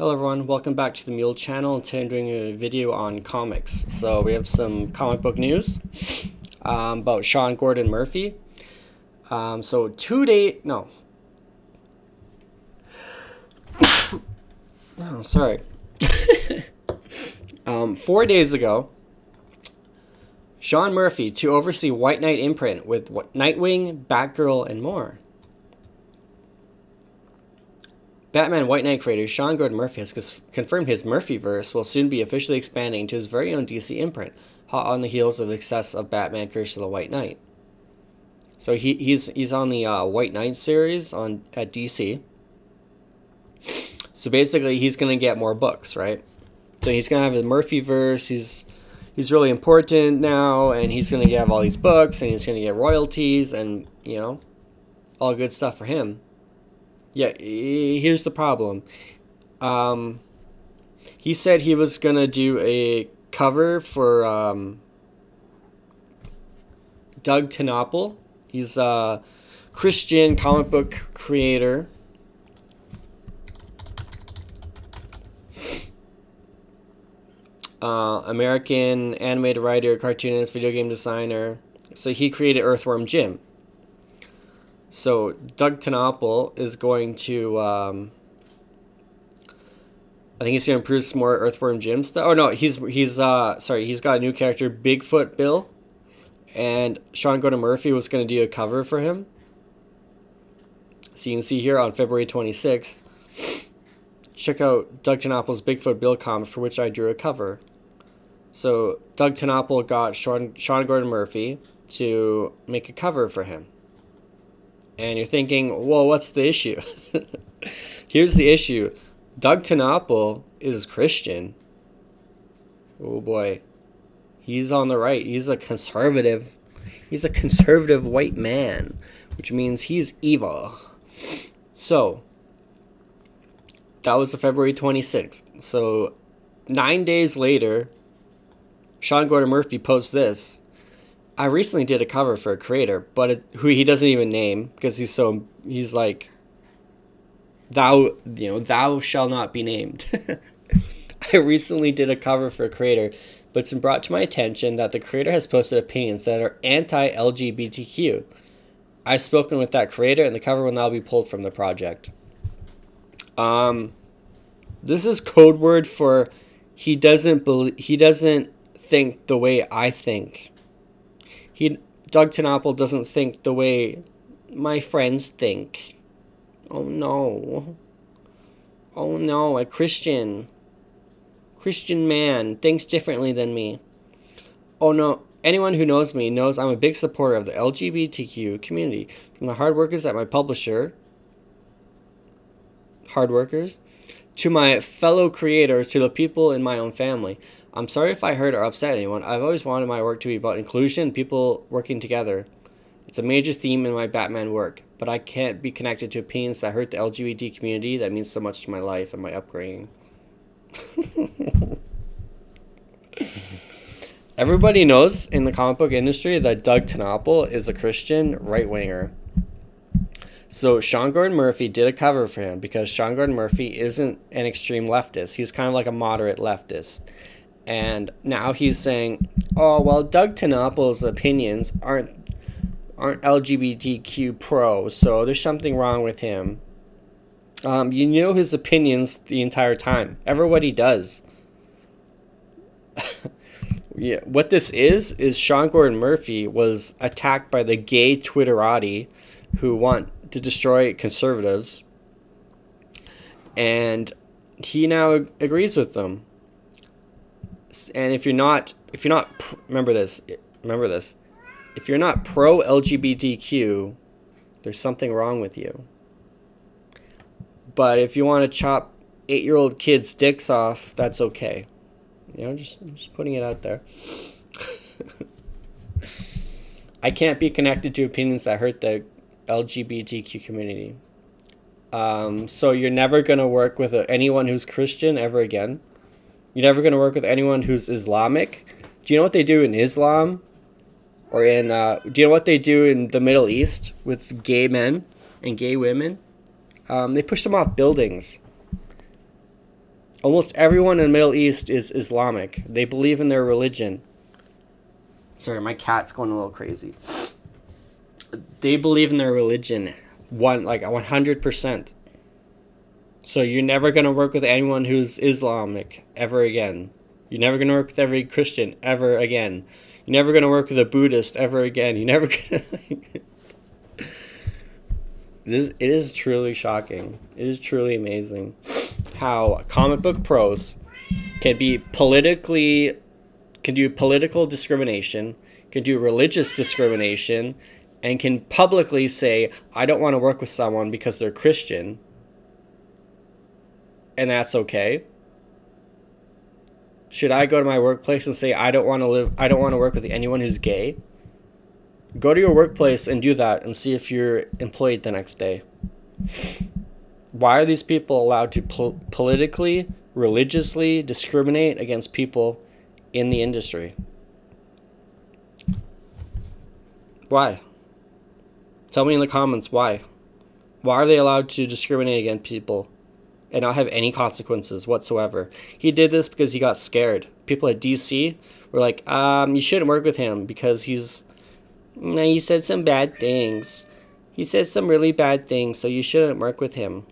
Hello everyone, welcome back to the Mule channel and today I'm doing a video on comics. So we have some comic book news um, about Sean Gordon Murphy. Um, so two day, no. oh, sorry. um, four days ago, Sean Murphy to oversee White Knight imprint with Nightwing, Batgirl, and more. Batman White Knight creator Sean Gordon Murphy has confirmed his Murphyverse will soon be officially expanding to his very own DC imprint, hot on the heels of the success of Batman Curse of the White Knight. So he, he's he's on the uh, White Knight series on at DC. So basically, he's gonna get more books, right? So he's gonna have the Murphyverse. He's he's really important now, and he's gonna have all these books, and he's gonna get royalties, and you know, all good stuff for him. Yeah, here's the problem. Um, he said he was gonna do a cover for um, Doug TenNapel. He's a Christian comic book creator. Uh, American animated writer, cartoonist, video game designer. So he created Earthworm Jim. So Doug TenNapel is going to. Um, I think he's going to improve some more Earthworm Jim stuff. Oh no, he's he's uh sorry, he's got a new character, Bigfoot Bill, and Sean Gordon Murphy was going to do a cover for him. So you can see here on February twenty sixth. Check out Doug TenNapel's Bigfoot Bill comic for which I drew a cover. So Doug TenNapel got Sean, Sean Gordon Murphy to make a cover for him and you're thinking, well, what's the issue? Here's the issue Doug TenNapel is Christian. Oh boy. He's on the right. He's a conservative. He's a conservative white man, which means he's evil. So, that was the February 26th. So, nine days later, Sean Gordon Murphy posts this I recently did a cover for a creator, but it, who he doesn't even name because he's so he's like thou you know thou shall not be named. I recently did a cover for a creator, but it's been brought to my attention that the creator has posted opinions that are anti-LGBTQ. I've spoken with that creator, and the cover will now be pulled from the project. Um, this is code word for he doesn't believe he doesn't think the way I think he Doug TenNapel doesn't think the way my friends think. Oh no. Oh no, a Christian. Christian man thinks differently than me. Oh no, anyone who knows me knows I'm a big supporter of the LGBTQ community. From the hard workers at my publisher, hard workers, to my fellow creators, to the people in my own family. I'm sorry if I hurt or upset anyone. I've always wanted my work to be about inclusion, people working together. It's a major theme in my Batman work, but I can't be connected to opinions that hurt the LGBT community that means so much to my life and my upbringing. Everybody knows in the comic book industry that Doug TenNapel is a Christian right winger. So Sean Gordon Murphy did a cover for him because Sean Gordon Murphy isn't an extreme leftist. He's kind of like a moderate leftist. And now he's saying, "Oh well, Doug TenNapel's opinions aren't aren't LGBTQ pro, so there's something wrong with him." Um, you know his opinions the entire time. Everybody does. yeah, what this is is Sean Gordon Murphy was attacked by the gay Twitterati who want to destroy conservatives, and he now agrees with them and if you're not if you're not remember this remember this. If you're not pro lgbtq there's something wrong with you. But if you want to chop eight year old kids dicks off that's okay. You know just just putting it out there. I can't be connected to opinions that hurt the lgbtq community. Um, so you're never going to work with anyone who's christian ever again you're never going to work with anyone who's Islamic. Do you know what they do in Islam? Or in, uh, do you know what they do in the Middle East with gay men and gay women? Um, they push them off buildings. Almost everyone in the Middle East is Islamic. They believe in their religion. Sorry, my cat's going a little crazy. They believe in their religion, one like one hundred percent. So you're never gonna work with anyone who's Islamic ever again. You're never gonna work with every Christian ever again. You're never gonna work with a Buddhist ever again. You never gonna. this it is truly shocking. It is truly amazing how comic book pros can be politically can do political discrimination, can do religious discrimination, and can publicly say, I don't want to work with someone because they're Christian. And that's okay. Should I go to my workplace and say I don't want to live I don't want to work with anyone who's gay? Go to your workplace and do that and see if you're employed the next day. Why are these people allowed to po- politically, religiously discriminate against people in the industry? Why? Tell me in the comments why. Why are they allowed to discriminate against people and not have any consequences whatsoever? He did this because he got scared. People at DC were like, um, you shouldn't work with him because he's. No, he said some bad things. He said some really bad things, so you shouldn't work with him.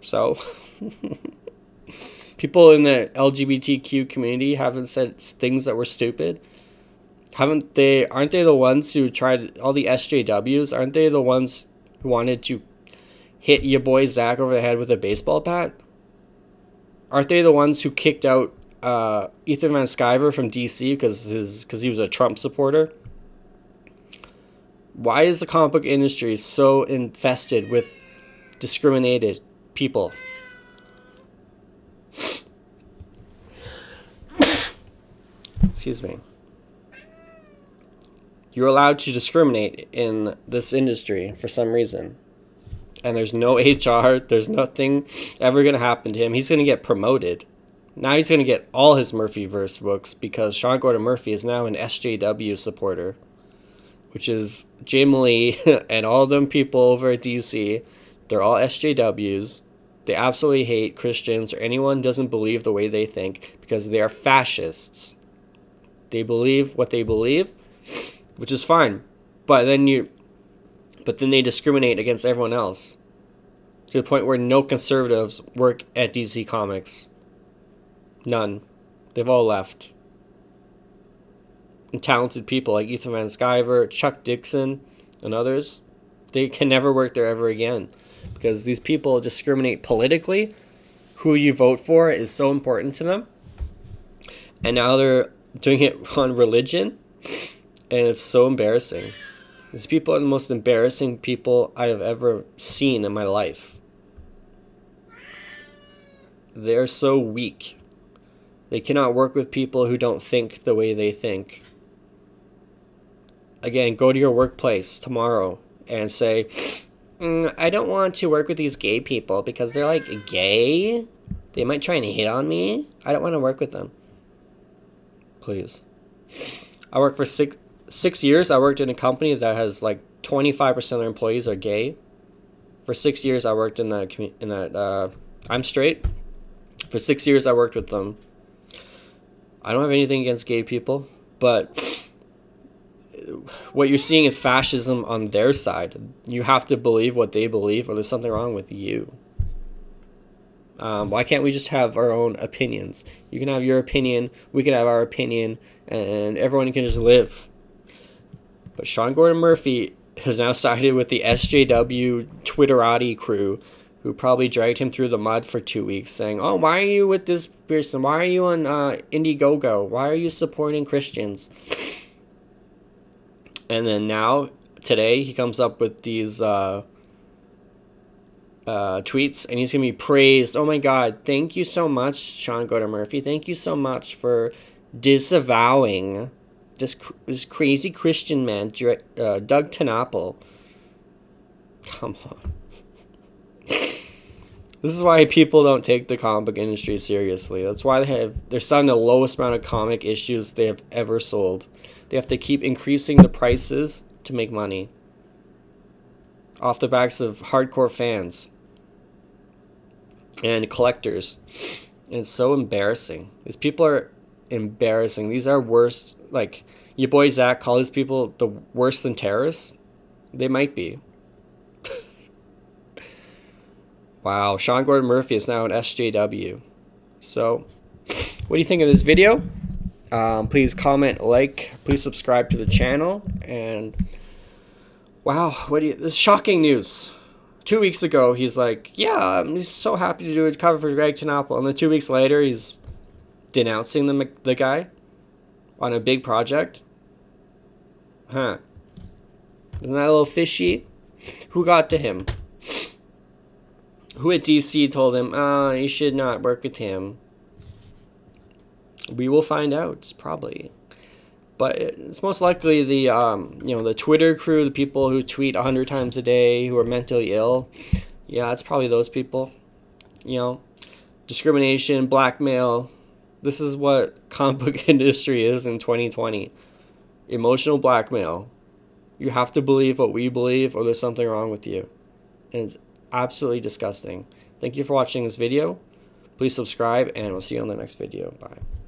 So, people in the LGBTQ community haven't said things that were stupid. Haven't they? Aren't they the ones who tried all the SJWs? Aren't they the ones wanted to hit your boy Zach over the head with a baseball bat? Aren't they the ones who kicked out uh, Ethan Van Sciver from DC because his because he was a Trump supporter? Why is the comic book industry so infested with discriminated people? Excuse me. You're allowed to discriminate in this industry for some reason. And there's no HR, there's nothing ever going to happen to him. He's going to get promoted. Now he's going to get all his Murphyverse books because Sean Gordon Murphy is now an SJW supporter, which is Jim Lee and all them people over at DC. They're all SJWs. They absolutely hate Christians or anyone doesn't believe the way they think because they are fascists. They believe what they believe, which is fine. But then you but then they discriminate against everyone else to the point where no conservatives work at DC Comics. None. They've all left. And talented people like Ethan Van Sciver, Chuck Dixon, and others, they can never work there ever again because these people discriminate politically. Who you vote for is so important to them. And now they're doing it on religion, and it's so embarrassing. These people are the most embarrassing people I have ever seen in my life. They're so weak. They cannot work with people who don't think the way they think. Again, go to your workplace tomorrow and say, mm, I don't want to work with these gay people because they're like gay. They might try and hit on me. I don't want to work with them. Please. I worked for six six years. I worked in a company that has like twenty five percent of their employees are gay. For six years, I worked in that in that. Uh, I'm straight. For six years, I worked with them. I don't have anything against gay people, but what you're seeing is fascism on their side. You have to believe what they believe, or there's something wrong with you. Um, why can't we just have our own opinions? You can have your opinion, we can have our opinion, and everyone can just live. But Sean Gordon Murphy has now sided with the SJW Twitterati crew, who probably dragged him through the mud for two weeks, saying, "Oh, why are you with this person? Why are you on uh, Indiegogo? Why are you supporting Christians?" And then now, today, he comes up with these uh, uh, tweets, and he's gonna be praised. Oh my God! Thank you so much, Sean Gordon Murphy. Thank you so much for disavowing this this crazy Christian man, uh, Doug TenNapel. Come on. This is why people don't take the comic book industry seriously. That's why they have they're selling the lowest amount of comic issues they have ever sold. They have to keep increasing the prices to make money. Off the backs of hardcore fans. and collectors. And it's so embarrassing. These people are embarrassing. These are worse. Like your boy Zach call these people the worse than terrorists. They might be. wow, Sean Gordon Murphy is now an SJW. So, what do you think of this video? Um, please comment, like, please subscribe to the channel, and wow, what do you? This is shocking news. Two weeks ago, he's like, "Yeah, he's so happy to do a cover for Greg TenNapel," and then two weeks later, he's denouncing the the guy on a big project. Huh? Isn't that a little fishy? Who got to him? Who at DC told him, "Ah, oh, you should not work with him"? We will find out, probably. But it's most likely the um, you know the Twitter crew, the people who tweet hundred times a day, who are mentally ill. Yeah, it's probably those people. You know, discrimination, blackmail. This is what comic book industry is in 2020. Emotional blackmail. You have to believe what we believe, or there's something wrong with you. And it's absolutely disgusting. Thank you for watching this video. Please subscribe, and we'll see you on the next video. Bye.